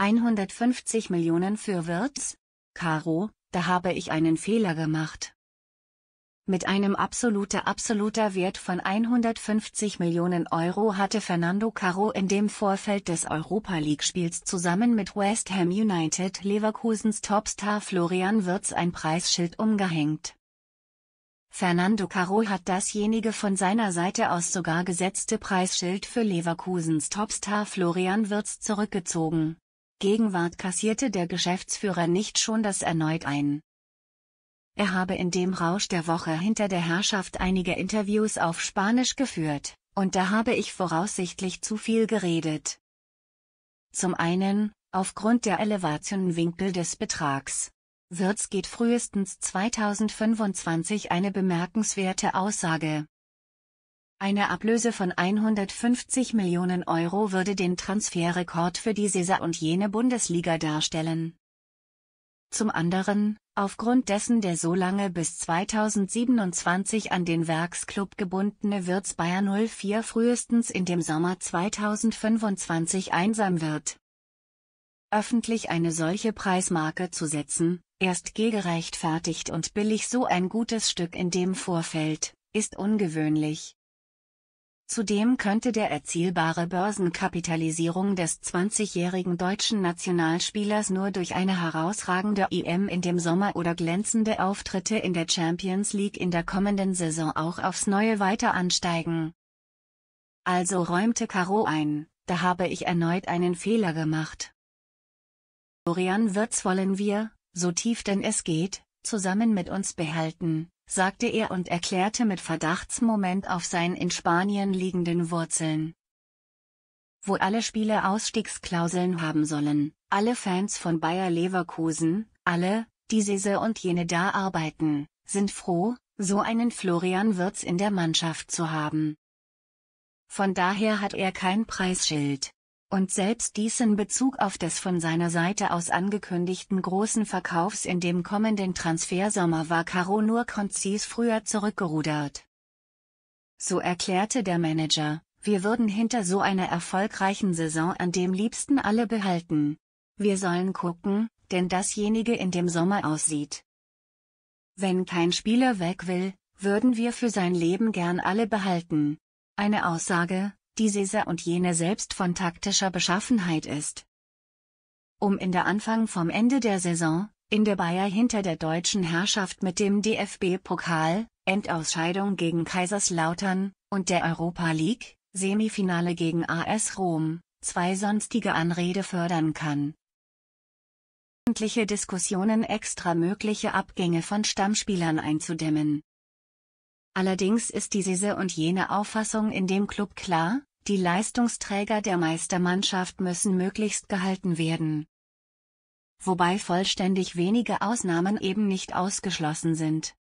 150 Millionen für Wirtz? Caro, da habe ich einen Fehler gemacht. Mit einem absoluter absoluter Wert von 150 Millionen Euro hatte Fernando Caro in dem Vorfeld des Europa League-Spiels zusammen mit West Ham United Leverkusens Topstar Florian Wirtz ein Preisschild umgehängt. Fernando Caro hat dasjenige von seiner Seite aus sogar gesetzte Preisschild für Leverkusens Topstar Florian Wirtz zurückgezogen. Gegenwart kassierte der Geschäftsführer nicht schon das erneut ein. Er habe in dem Rausch der Woche hinter der Herrschaft einige Interviews auf Spanisch geführt, und da habe ich voraussichtlich zu viel geredet. Zum einen, aufgrund der Elevationenwinkel des Betrags. Wirtz geht frühestens 2025 eine bemerkenswerte Aussage. Eine Ablöse von 150 Millionen Euro würde den Transferrekord für die Saison und jene Bundesliga darstellen. Zum anderen, aufgrund dessen der so lange bis 2027 an den Werksclub gebundene Wirtz Bayer 04 frühestens in dem Sommer 2025 einsam wird. Öffentlich eine solche Preismarke zu setzen, erst gerechtfertigt und billig so ein gutes Stück in dem Vorfeld, ist ungewöhnlich. Zudem könnte der erzielbare Börsenkapitalisierung des 20-jährigen deutschen Nationalspielers nur durch eine herausragende EM in dem Sommer oder glänzende Auftritte in der Champions League in der kommenden Saison auch aufs Neue weiter ansteigen. Also räumte Caro ein, da habe ich erneut einen Fehler gemacht. Florian Wirtz wollen wir, so tief denn es geht, zusammen mit uns behalten, sagte er und erklärte mit Verdachtsmoment auf sein in Spanien liegenden Wurzeln. Wo alle Spiele Ausstiegsklauseln haben sollen, alle Fans von Bayer Leverkusen, alle, die diese und jene da arbeiten, sind froh, so einen Florian Wirtz in der Mannschaft zu haben. Von daher hat er kein Preisschild. Und selbst dies in Bezug auf des von seiner Seite aus angekündigten großen Verkaufs in dem kommenden Transfersommer war Caro nur konzis früher zurückgerudert. So erklärte der Manager, wir würden hinter so einer erfolgreichen Saison an dem liebsten alle behalten. Wir sollen gucken, denn dasjenige in dem Sommer aussieht. Wenn kein Spieler weg will, würden wir für sein Leben gern alle behalten. Eine Aussage, diese und jene selbst von taktischer Beschaffenheit ist. Um in der Anfang vom Ende der Saison, in der Bayer hinter der deutschen Herrschaft mit dem DFB-Pokal, Endausscheidung gegen Kaiserslautern, und der Europa League, Semifinale gegen AS Rom, zwei sonstige Anrede fördern kann. Öffentliche Diskussionen extra mögliche Abgänge von Stammspielern einzudämmen. Allerdings ist diese und jene Auffassung in dem Club klar, die Leistungsträger der Meistermannschaft müssen möglichst gehalten werden. Wobei vollständig wenige Ausnahmen eben nicht ausgeschlossen sind.